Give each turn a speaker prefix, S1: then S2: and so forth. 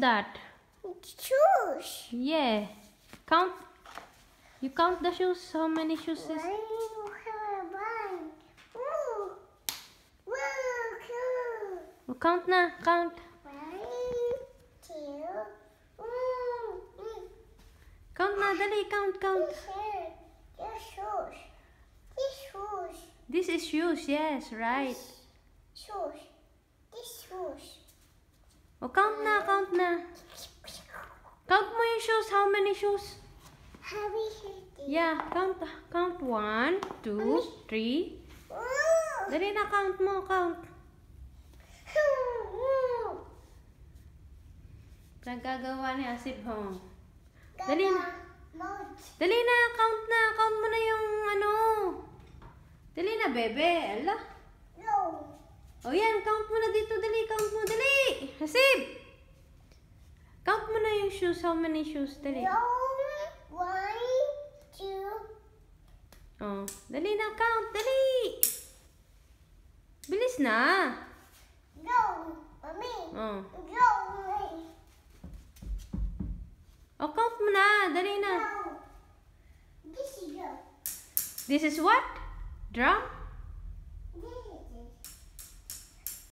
S1: that?
S2: Shoes.
S1: Yeah. Count. You count the shoes. How many shoes is?
S2: Why do you have a bike? Woo. Woo, cool.
S1: Count na. Count.
S2: One, two.
S1: Count na. Dali. Count. Count.
S2: This. This shoes. This shoes.
S1: This is shoes. Yes. Right.
S2: Shoes.
S1: How many shoes? Yeah. Count. Count. One, two, three. Dali na. Count mo. Count. Nagagawa ni Asip Hong. Dali na. Dali na. Count na. Count mo na yung ano. Dali na, bebe. Ala.
S2: No.
S1: O yan, count mo na dito. Shoes. How many shoes? Dali.
S2: One, two,
S1: Oh, dali na, count. Dali. Bilis na.
S2: no. Mommy.
S1: Oh.
S2: No, mommy.
S1: Oh, count mo na. Dali na.
S2: No. This is go.
S1: This is what? Drum?